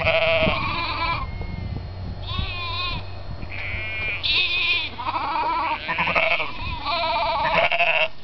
Ha ha ha!